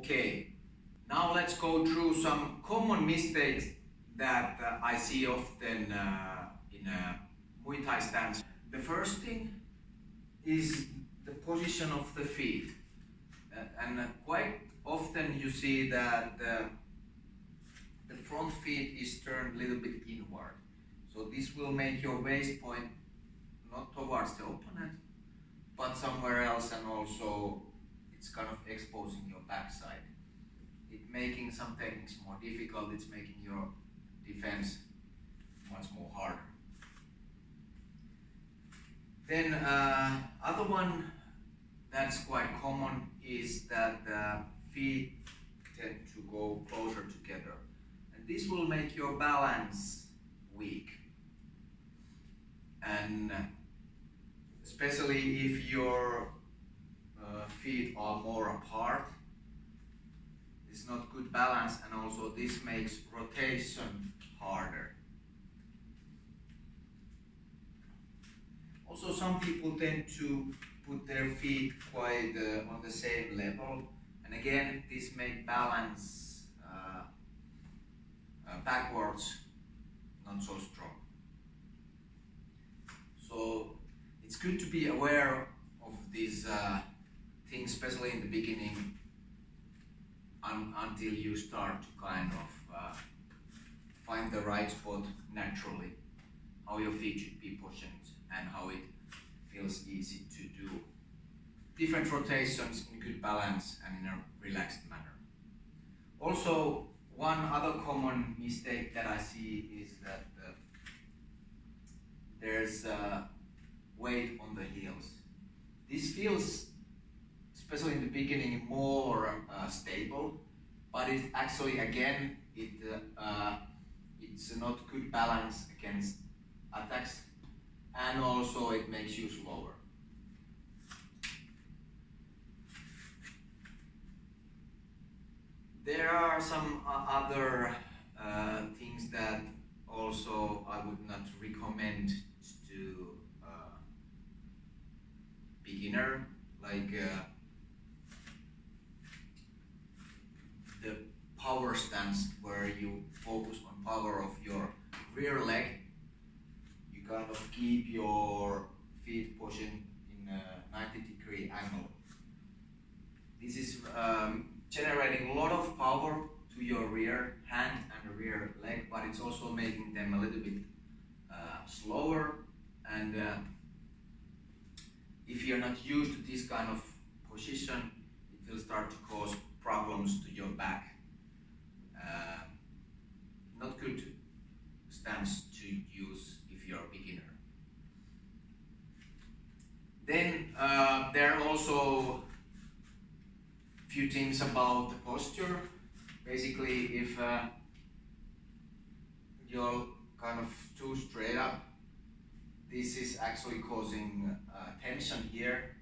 Okay, now let's go through some common mistakes that uh, I see often uh, in a Muay Thai stance. The first thing is the position of the feet. Uh, and uh, quite often you see that uh, the front feet is turned a little bit inward. So this will make your waist point not towards the opponent, but somewhere else and also it's kind of exposing your backside. It making some techniques more difficult, it's making your defense much more harder. Then uh, other one that's quite common is that the feet tend to go closer together. And this will make your balance weak. And especially if your uh, feet are more apart, it's not good balance and also this makes rotation harder. Also some people tend to put their feet quite uh, on the same level and again this make balance uh, uh, backwards not so strong. So it's good to be aware of these uh, things especially in the beginning un until you start to kind of uh, find the right spot naturally how your feet should be positioned and how it feels easy to do different rotations in good balance and in a relaxed manner. Also, one other common mistake that I see is that uh, there's uh, weight on the heels. This feels, especially in the beginning, more uh, stable, but it actually, again, it uh, it's not good balance against attacks and also it makes you slower. There are some uh, other uh, things that also I would not recommend to uh, beginner, like uh, the power stance where you focus on power of your rear leg You kind of keep your feet pushing in a 90 degree angle. This is um, generating a lot of power to your rear hand and rear leg, but it's also making them a little bit uh, slower. And uh, if you're not used to this kind of position, it will start to cause problems to your back. Uh, not good stance to use you're a beginner. Then there are also a few things about the posture. Basically, if uh, you're kind of too straight up, this is actually causing uh, tension here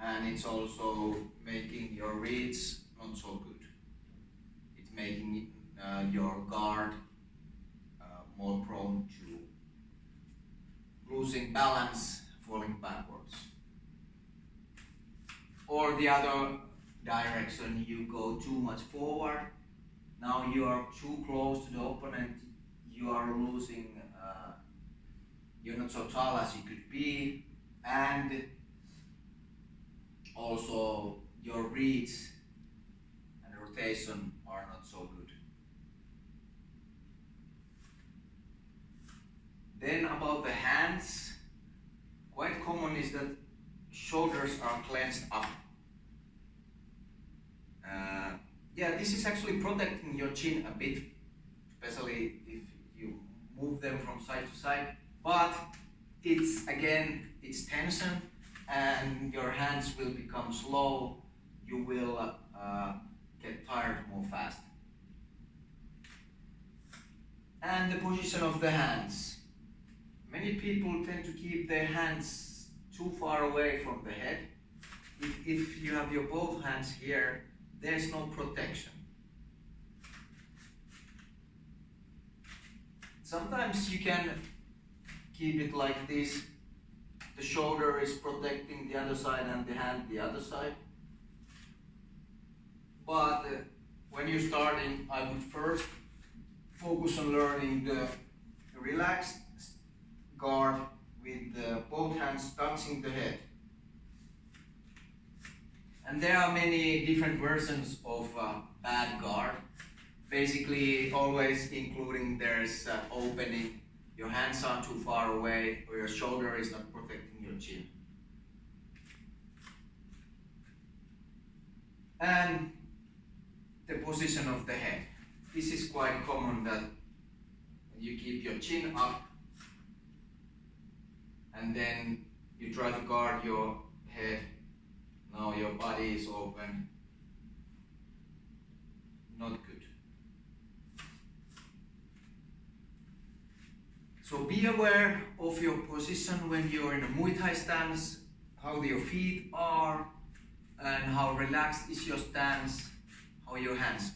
and it's also making your reads not so good. It's making uh, your guard uh, more prone to losing balance, falling backwards. Or the other direction, you go too much forward. Now you are too close to the opponent. You are losing, uh, you're not so tall as you could be. And also your reads and rotation are not so good. Then about the hands, quite common is that shoulders are clenched up. Yeah, this is actually protecting your chin a bit, especially if you move them from side to side. But it's again, it's tension and your hands will become slow. You will uh, get tired more fast. And the position of the hands. Many people tend to keep their hands too far away from the head. If, if you have your both hands here, there's no protection. Sometimes you can keep it like this. The shoulder is protecting the other side and the hand the other side. But uh, when you're starting, I would first focus on learning the relaxed guard with uh, both hands touching the head. And there are many different versions of uh, bad guard. Basically, always including there's uh, opening, your hands are too far away, or your shoulder is not protecting your chin. And the position of the head. This is quite common that you keep your chin up and then you try to guard your head. Now your body is open. Not good. So be aware of your position when you're in a Muay Thai stance, how your feet are, and how relaxed is your stance, how your hands.